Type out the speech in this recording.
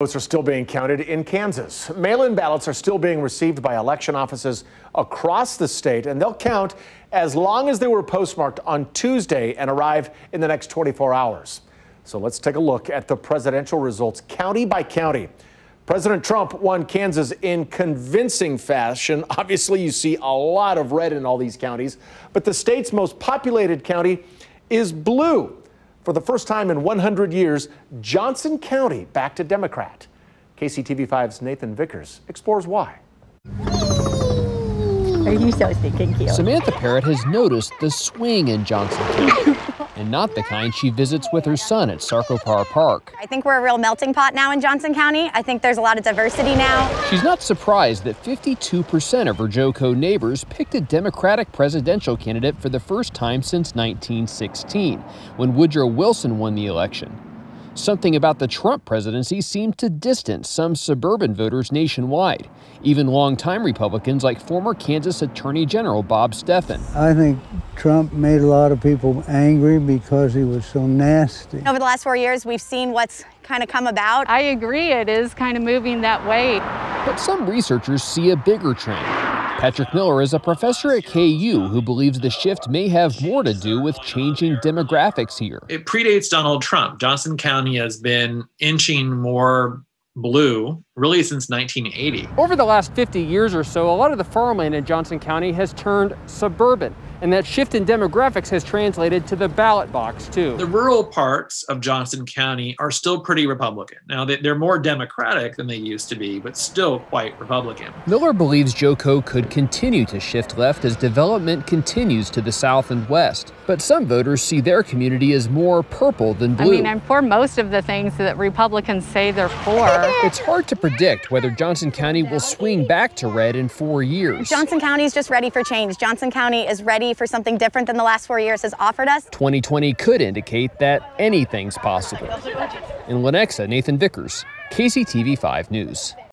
Votes are still being counted in Kansas. Mail in ballots are still being received by election offices across the state, and they'll count as long as they were postmarked on Tuesday and arrive in the next 24 hours. So let's take a look at the presidential results county by county. President Trump won Kansas in convincing fashion. Obviously, you see a lot of red in all these counties, but the state's most populated county is blue. For the first time in 100 years, Johnson County back to Democrat. KCTV5's Nathan Vickers explores why. Are you so stinking cute? Samantha Parrott has noticed the swing in Johnson County, and not the kind she visits with her son at Sar-Ko-Par Park. I think we're a real melting pot now in Johnson County. I think there's a lot of diversity now. She's not surprised that 52% of her Joco neighbors picked a Democratic presidential candidate for the first time since 1916, when Woodrow Wilson won the election. Something about the Trump presidency seemed to distance some suburban voters nationwide, even longtime Republicans like former Kansas Attorney General Bob Stephan. I think Trump made a lot of people angry because he was so nasty. Over the last four years, we've seen what's kind of come about. I agree, it is kind of moving that way. But some researchers see a bigger trend. Patrick Miller is a professor at KU who believes the shift may have more to do with changing demographics here. It predates Donald Trump. Johnson County has been inching more blue really since 1980. Over the last 50 years or so, a lot of the farmland in Johnson County has turned suburban. And that shift in demographics has translated to the ballot box, too. The rural parts of Johnson County are still pretty Republican. Now, they're more Democratic than they used to be, but still quite Republican. Miller believes Joco could continue to shift left as development continues to the south and west. But some voters see their community as more purple than blue. I mean, I'm for most of the things that Republicans say they're for. it's hard to predict whether Johnson County will swing back to red in four years. Johnson County is just ready for change. Johnson County is ready for something different than the last four years has offered us. 2020 could indicate that anything's possible. In Lenexa, Nathan Vickers, KCTV 5 News.